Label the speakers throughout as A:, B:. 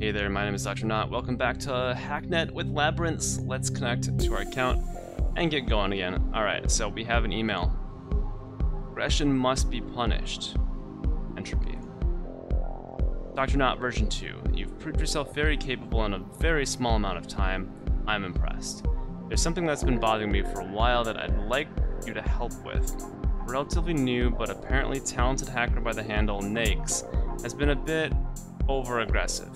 A: Hey there, my name is Dr. Nought. Welcome back to Hacknet with Labyrinths. Let's connect to our account and get going again. Alright, so we have an email. Aggression must be punished. Entropy. Dr. Nought version 2. You've proved yourself very capable in a very small amount of time. I'm impressed. There's something that's been bothering me for a while that I'd like you to help with. Relatively new but apparently talented hacker by the handle Naix has been a bit over-aggressive.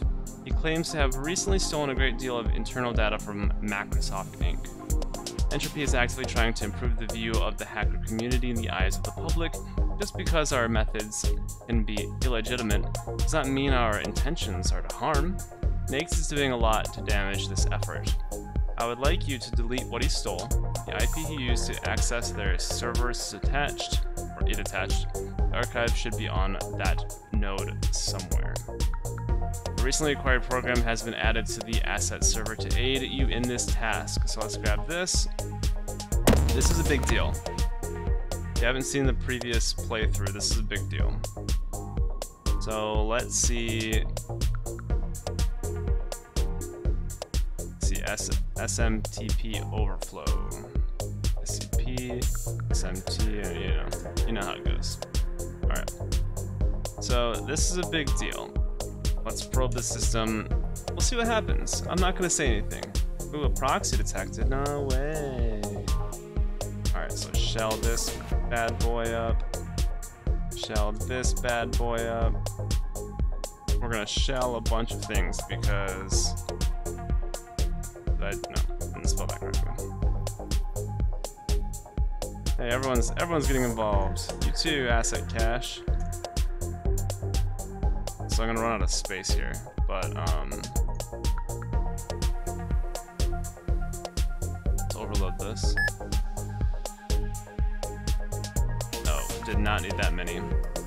A: He claims to have recently stolen a great deal of internal data from Microsoft Inc. Entropy is actively trying to improve the view of the hacker community in the eyes of the public. Just because our methods can be illegitimate does not mean our intentions are to harm. Naix is doing a lot to damage this effort. I would like you to delete what he stole. The IP he used to access their servers is attached, or it attached. The archive should be on that node somewhere. Recently acquired program has been added to the asset server to aid you in this task. So let's grab this. This is a big deal. If you haven't seen the previous playthrough, this is a big deal. So let's see. Let's see S SMTP overflow. SCP, SMT, you know, you know how it goes. Alright. So this is a big deal. Let's probe the system. We'll see what happens. I'm not gonna say anything. Ooh, a proxy detected. No way. Alright, so shell this bad boy up. Shell this bad boy up. We're gonna shell a bunch of things because I no, didn't spell that correctly. Hey, everyone's everyone's getting involved. You too, asset cache so I'm gonna run out of space here. But um, let's overload this. No, did not need that many.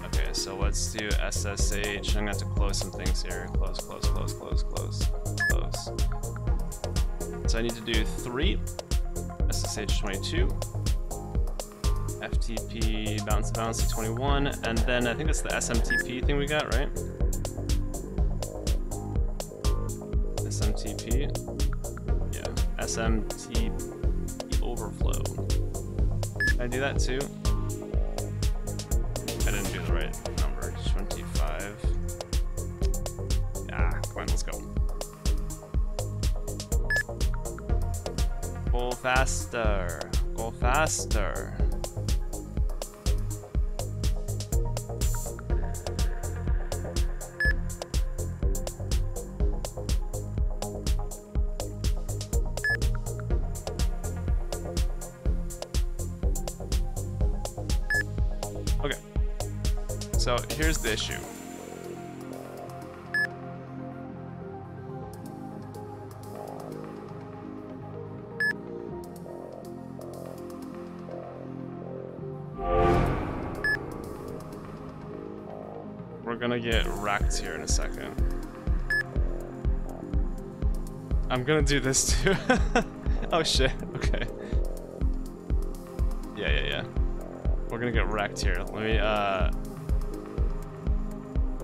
A: Okay, so let's do SSH. I'm gonna have to close some things here. Close, close, close, close, close, close. So I need to do three SSH 22. FTP bounce bounce to 21, and then I think it's the SMTP thing we got, right? SMTP. Yeah, SMTP overflow. Can I do that too? I didn't do the right number. 25. Ah, come on, let's go. Go faster. Go faster. So here's the issue. We're gonna get wrecked here in a second. I'm gonna do this too. oh shit, okay. Yeah, yeah, yeah. We're gonna get wrecked here. Let me, uh...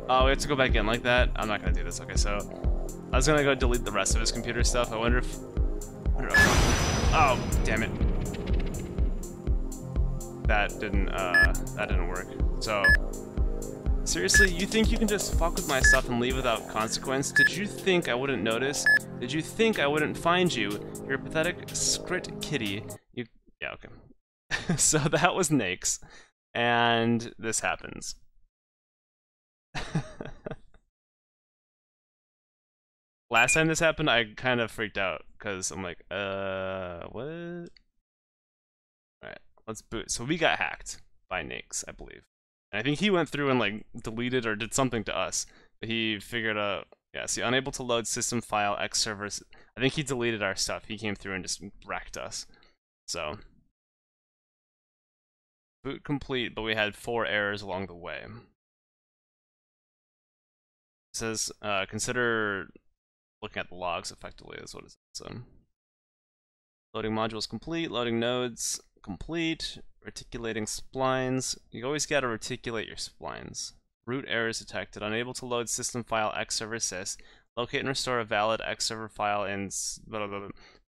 A: Oh, we have to go back in like that? I'm not gonna do this. Okay, so... I was gonna go delete the rest of his computer stuff. I wonder if... Oh, damn it. That didn't, uh... That didn't work. So... Seriously, you think you can just fuck with my stuff and leave without consequence? Did you think I wouldn't notice? Did you think I wouldn't find you? You're a pathetic script kiddie. You... Yeah, okay. so that was Naix, and this happens. Last time this happened, I kind of freaked out because I'm like, uh, what? Alright, let's boot. So we got hacked by Nix, I believe. And I think he went through and like deleted or did something to us. But he figured out, yeah, see, unable to load system file X servers. I think he deleted our stuff. He came through and just wrecked us. So, boot complete, but we had four errors along the way. It says, uh, consider looking at the logs effectively is what it says. So, loading modules complete, loading nodes complete, reticulating splines. You always gotta reticulate your splines. Root errors detected, unable to load system file X server sys. Locate and restore a valid X server file in blah, blah, blah,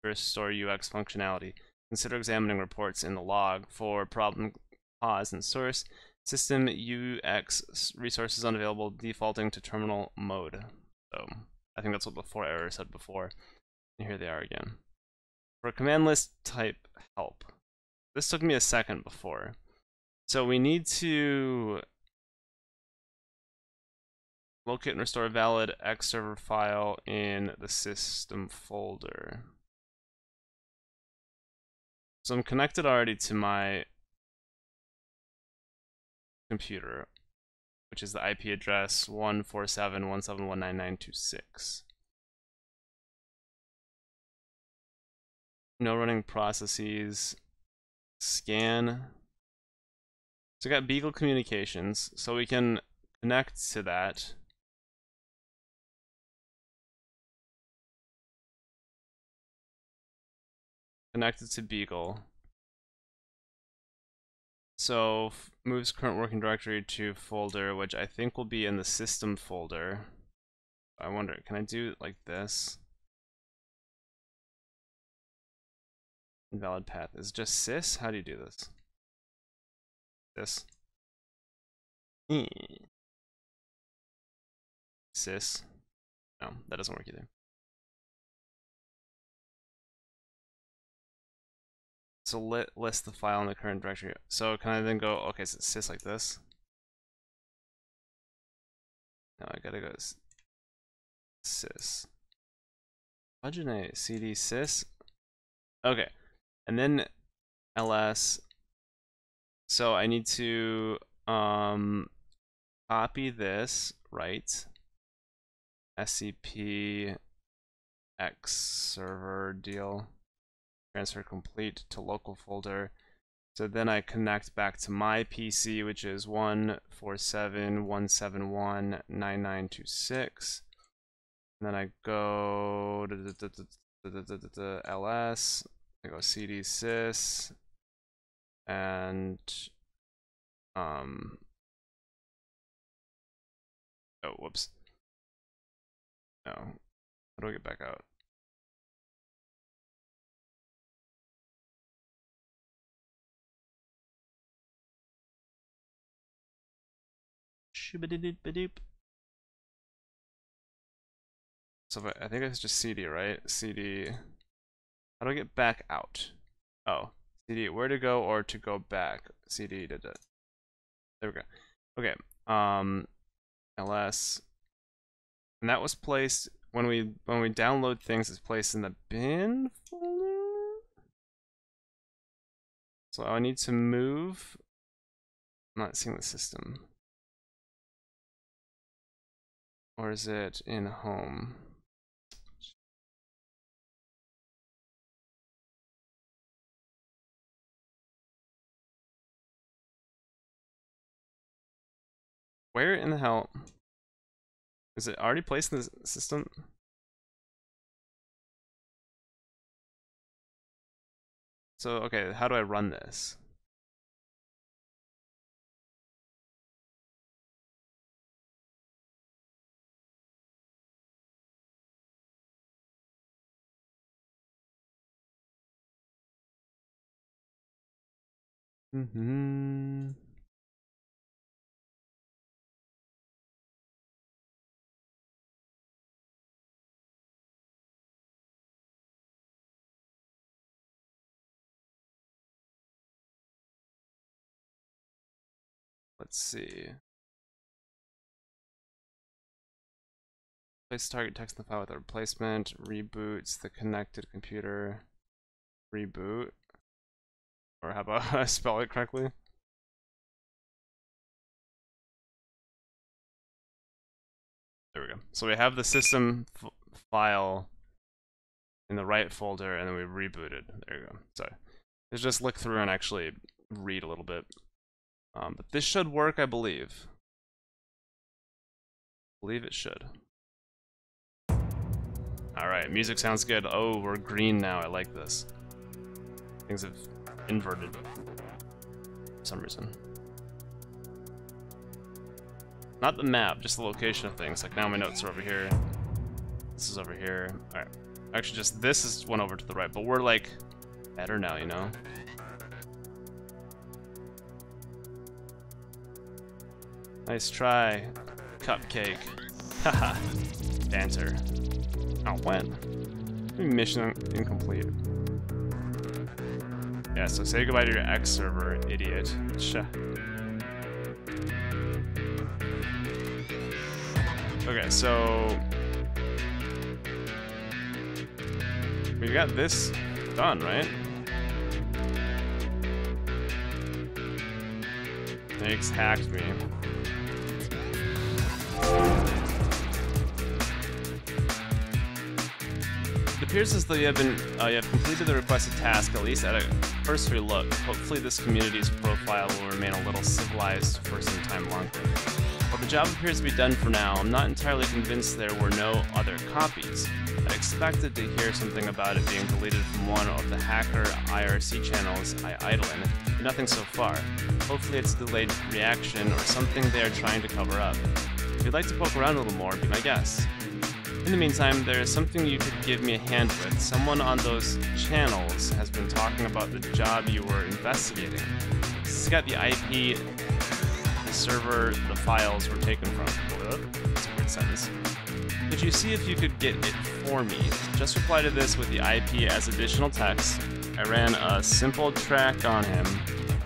A: restore UX functionality. Consider examining reports in the log for problem cause and source. System UX resources unavailable, defaulting to terminal mode. So I think that's what the four error said before. And here they are again. For command list type help. This took me a second before. So we need to locate and restore a valid X server file in the system folder. So I'm connected already to my computer, which is the IP address 147.171.9926. No running processes, scan. So we got Beagle Communications, so we can connect to that. Connected to Beagle. So moves current working directory to folder, which I think will be in the system folder. I wonder, can I do it like this? Invalid path. Is just sys? How do you do this? This. Eh. Sys. No, that doesn't work either. So let list the file in the current directory. So can I then go, okay, so it sys like this. Now I gotta go sys. Pagina cd sys. Okay. And then ls. So I need to um copy this, right? SCP X server deal transfer complete to local folder. So then I connect back to my PC, which is 147.171.9926. And then I go to the ls, I go cd sys, and um, oh, whoops. No, how do I get back out? So I think it's just CD, right? CD. How do I get back out? Oh, CD, where to go or to go back? CD did it. There we go. Okay. Um, ls, and that was placed when we when we download things. It's placed in the bin folder. So I need to move. I'm not seeing the system. Or is it in home? Where in the hell? Is it already placed in the system? So, okay, how do I run this? Mm-hmm. Let's see. Place target text in the file with a replacement, reboots the connected computer, reboot. Or how about I spell it correctly? There we go. So we have the system file in the right folder, and then we rebooted. There you go. So let's just look through and actually read a little bit. Um, but this should work, I believe. I believe it should. Alright, music sounds good. Oh, we're green now. I like this. Things have inverted for some reason. Not the map, just the location of things. Like now my notes are over here. This is over here. Alright. Actually, just this is one over to the right, but we're like better now, you know? Nice try, cupcake. Haha. Dancer. Oh, when? Mission incomplete. Yeah, so say goodbye to your X server, idiot. Okay, so... We've got this done, right? Thanks, hacked me. Appears as though you have been uh, you have completed the requested task, at least at a cursory look. Hopefully this community's profile will remain a little civilized for some time longer. While the job appears to be done for now, I'm not entirely convinced there were no other copies. I expected to hear something about it being deleted from one of the hacker IRC channels I idle in, but nothing so far. Hopefully it's a delayed reaction or something they are trying to cover up. If you'd like to poke around a little more, be my guest. In the meantime, there is something you could give me a hand with. Someone on those channels has been talking about the job you were investigating. This has got the IP, the server the files were taken from. That's a weird sentence. Could you see if you could get it for me? Just reply to this with the IP as additional text. I ran a simple track on him,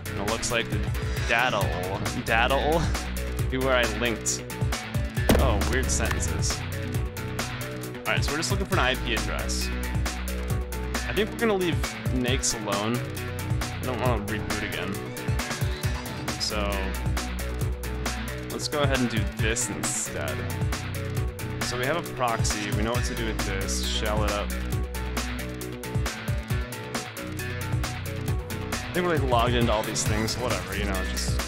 A: and it looks like the daddle, daddle, be where I linked. Oh, weird sentences. Alright, so we're just looking for an IP address. I think we're gonna leave Naix alone. I don't want to reboot again. So, let's go ahead and do this instead. So we have a proxy, we know what to do with this, shell it up. I think we're like logged into all these things, whatever, you know, just...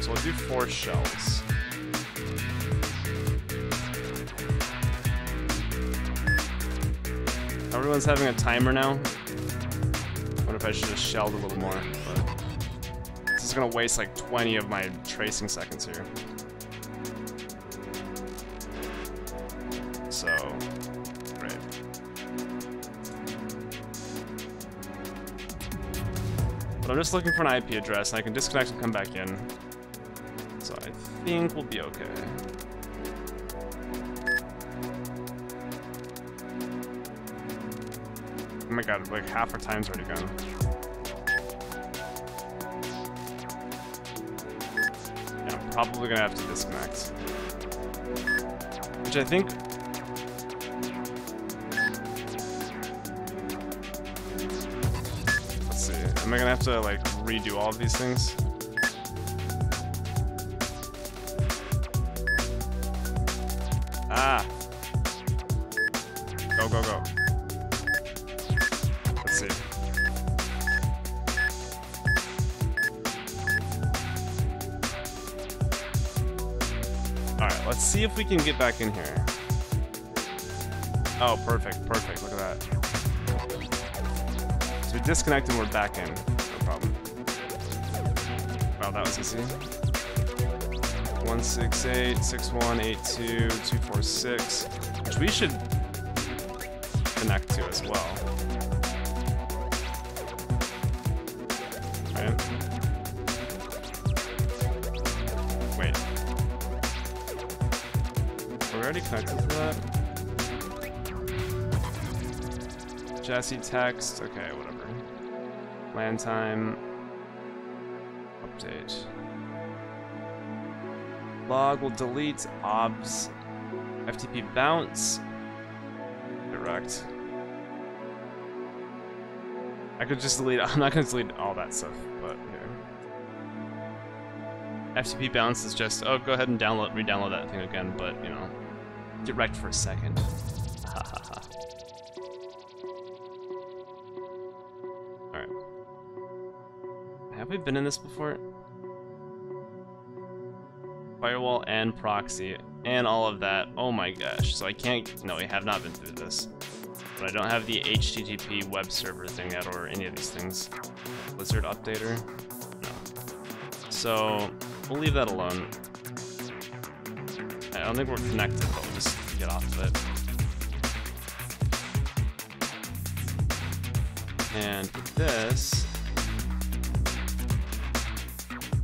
A: So we'll do four shells. Everyone's having a timer now. What if I should have shelled a little more, but... This is gonna waste like 20 of my tracing seconds here. So... Great. But I'm just looking for an IP address, and I can disconnect and come back in. So I think we'll be okay. Oh my god, like half our time's already gone. Yeah, I'm probably gonna have to disconnect. Which I think... Let's see, am I gonna have to like redo all of these things? Let's see if we can get back in here. Oh, perfect, perfect. Look at that. So we disconnect and we're back in. No problem. Wow, that was easy. 168, 6182, 246, which we should connect to as well. Right? Already connected to that? Jesse text, okay, whatever. Land time. Update. Log will delete obs. FTP bounce. Direct. I could just delete, I'm not gonna delete all that stuff, but here. FTP bounce is just, oh, go ahead and download, re-download that thing again, but, you know, wrecked for a second. Alright. Have we been in this before? Firewall and proxy, and all of that. Oh my gosh, so I can't, no, we have not been through this. But I don't have the HTTP web server thing yet, or any of these things. Blizzard updater? No. So, we'll leave that alone. I don't think we're connected, get off of it. And this,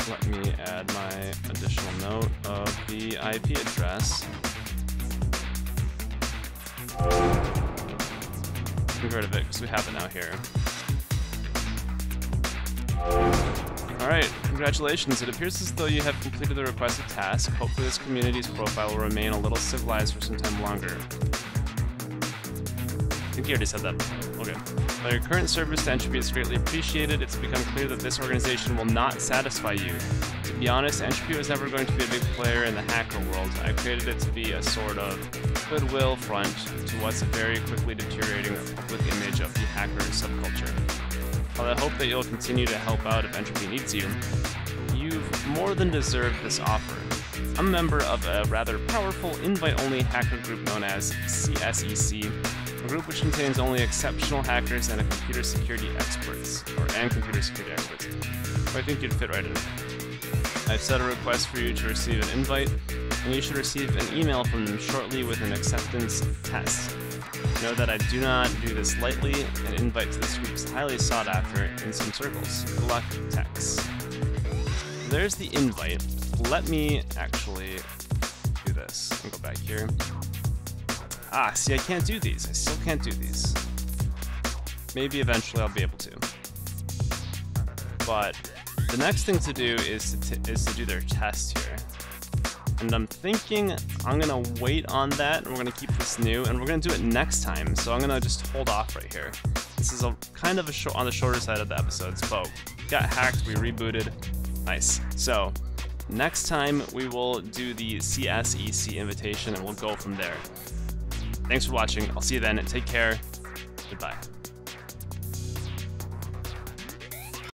A: let me add my additional note of the IP address. Get rid of it because we have it now here. Alright, congratulations. It appears as though you have completed the requested task. Hopefully this community's profile will remain a little civilized for some time longer. I think you already said that. Okay. While your current service to Entropy is greatly appreciated, it's become clear that this organization will not satisfy you. To be honest, Entropy was never going to be a big player in the hacker world. I created it to be a sort of goodwill front to what's a very quickly deteriorating public image of the hacker subculture. I hope that you'll continue to help out if Entropy needs you, you've more than deserved this offer. I'm a member of a rather powerful invite-only hacker group known as CSEC, a group which contains only exceptional hackers and computer security experts, or and computer security experts. So I think you'd fit right in. I've set a request for you to receive an invite, and you should receive an email from them shortly with an acceptance test. Know that I do not do this lightly, and invite to this is highly sought after in some circles. Good luck, Tex. There's the invite. Let me actually do this and go back here. Ah, see, I can't do these. I still can't do these. Maybe eventually I'll be able to. But the next thing to do is to, is to do their test here. And I'm thinking I'm gonna wait on that, and we're gonna keep this new, and we're gonna do it next time. So I'm gonna just hold off right here. This is a kind of a short on the shorter side of the episodes, but got hacked, we rebooted. Nice. So next time we will do the CSEC invitation, and we'll go from there. Thanks for watching. I'll see you then. Take care. Goodbye.